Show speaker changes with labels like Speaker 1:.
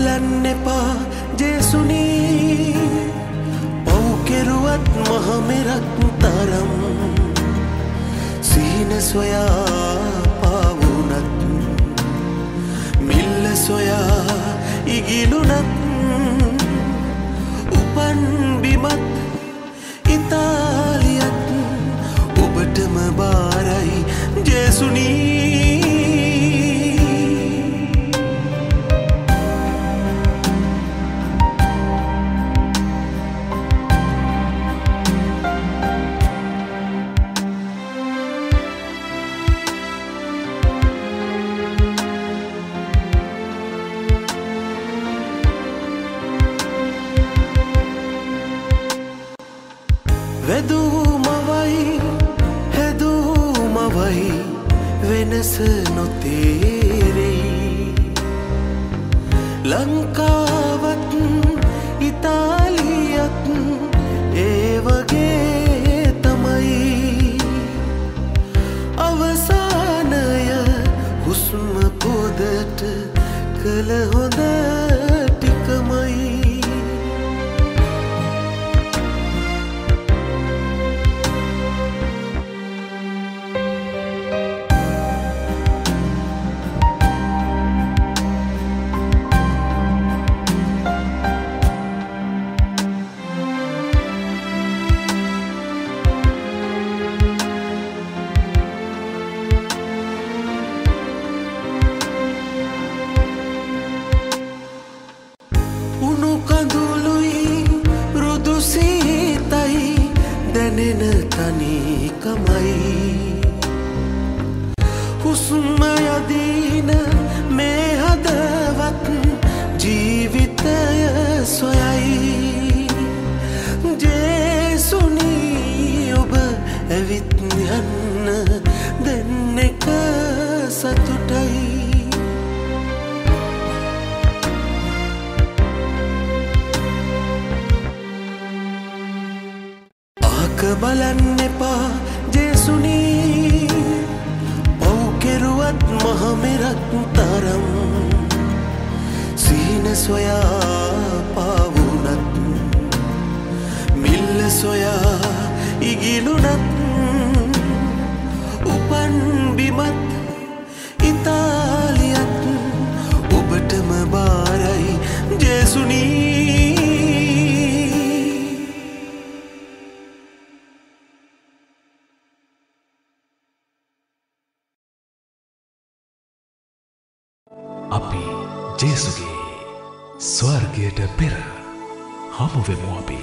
Speaker 1: බලන්න එපා ජේසුනී. පව්කෙරුවත් මහමෙරක් තරම්. සීන සොයා පාවුනත් මිල්ල සොයා ඉගිලුනත්. උපන් බිමත් ඉතාලියත්. ඔබටම බාරයි ජේසුනී. වෙනස නොතේරෙයි. ලංකාවත් ඉතාලියත් ඒවගේ තමයි. අවසානය හුස්ම පොදට කළ හොඳ ටිකමයි. දැනෙන තනිකමයි. හුස්ම යදීන මේ හදවත් ජීවිතය සොයයි. ජේසුනී ඔබ ඇවිත් යන්න බලන්න එපා ජේසුනී. පව්කෙරුවත් මහමෙරක් තරම්. සීන සොයා පාවුනත්. මිල්ල සොයා ඉගිලුනත්.
Speaker 2: අපි ජේසුගේ ස්වර්ගයට පෙර හමුවෙමු අපි.